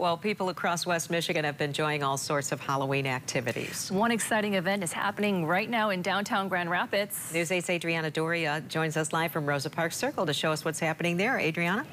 Well, people across West Michigan have been enjoying all sorts of Halloween activities. One exciting event is happening right now in downtown Grand Rapids. News 8's Adriana Doria joins us live from Rosa Parks Circle to show us what's happening there. Adriana?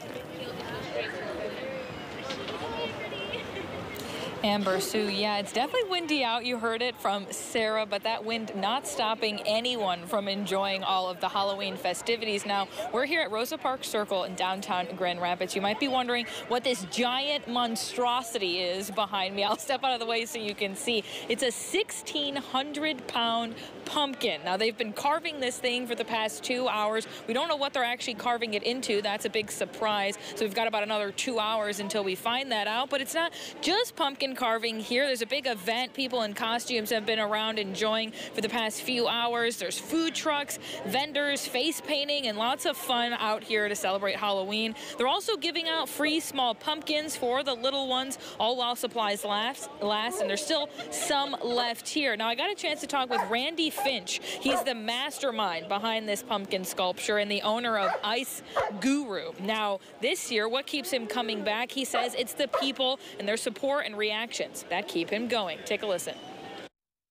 Amber Sue, yeah, it's definitely windy out. You heard it from Sarah, but that wind not stopping anyone from enjoying all of the Halloween festivities. Now, we're here at Rosa Park Circle in downtown Grand Rapids. You might be wondering what this giant monstrosity is behind me. I'll step out of the way so you can see. It's a 1,600 pound pumpkin. Now, they've been carving this thing for the past two hours. We don't know what they're actually carving it into. That's a big surprise. So we've got about another two hours until we find that out. But it's not just pumpkin pumpkin carving here. There's a big event. People in costumes have been around enjoying for the past few hours. There's food trucks, vendors, face painting, and lots of fun out here to celebrate Halloween. They're also giving out free small pumpkins for the little ones, all while supplies last, last and there's still some left here. Now, I got a chance to talk with Randy Finch. He's the mastermind behind this pumpkin sculpture and the owner of Ice Guru. Now, this year, what keeps him coming back, he says it's the people and their support and reaction that keep him going. Take a listen.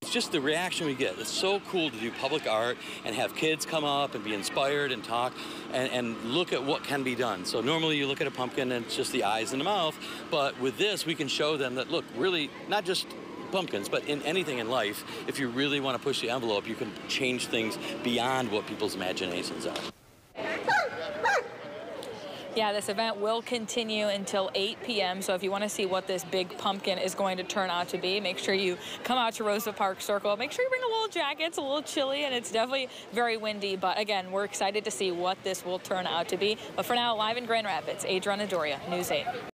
It's just the reaction we get. It's so cool to do public art and have kids come up and be inspired and talk and, and, look at what can be done. So normally you look at a pumpkin and it's just the eyes and the mouth, but with this we can show them that, look, really not just pumpkins, but in anything in life, if you really want to push the envelope, you can change things beyond what people's imaginations are. Yeah, this event will continue until 8 p.m. So if you want to see what this big pumpkin is going to turn out to be, make sure you come out to Rosa Park Circle. Make sure you bring a little jacket. It's a little chilly and it's definitely very windy. But again, we're excited to see what this will turn out to be. But for now, live in Grand Rapids, Adriana Doria, News 8.